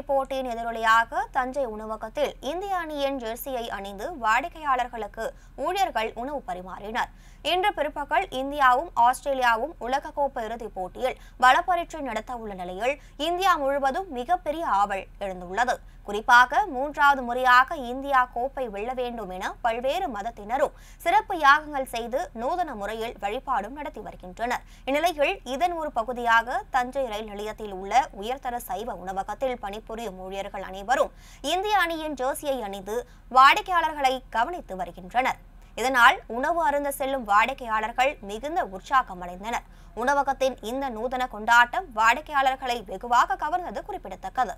இறுதிப் போட்டியின் எதிரொலியாக தஞ்சை உணவகத்தில் இந்திய அணியின் ஜெர்சியை அணிந்து வாடிக்கையாளர்களுக்கு ஊழியர்கள் உணவு பரிமாறினர். இன்று பிற்பகல் இந்தியாவும் ஆஸ்திரேலியாவும் உலகக்கோப்பை இறுதிப் போட்டியில் பலப்பரீட்சை நடத்த உள்ள நிலையில் இந்தியா முழுவதும் மிகப்பெரிய ஆவல் எழுந்துள்ளது. குறிப்பாக மூன்றாவது முறையாக இந்தியா கோப்பை வெல்ல வேண்டும் என பல்வேறு மதத்தினரும் சிறப்பு யாகங்கள் செய்து நூதன முறையில் வழிபாடும் நடத்தி வருகின்றனர். இந்நிலையில் இதன் ஒரு பகுதியாக தஞ்சை ரயில் நிலையத்தில் உள்ள உயர்தர சைவ உணவகத்தில் பணிபுரியும் ஊழியர்கள் அனைவரும் இந்திய அணியின் ஜெர்சியை அணிந்து வாடிக்கையாளர்களை கவனித்து வருகின்றனர். இதனால் உணவு அருந்த செல்லும் வாடிக்கையாளர்கள் மிகுந்த உற்சாகம் அடைந்தனர். உணவகத்தின் இந்த நூதன கொண்டாட்டம் வாடிக்கையாளர்களை வெகுவாக கவர்ந்தது குறிப்பிடத்தக்கது.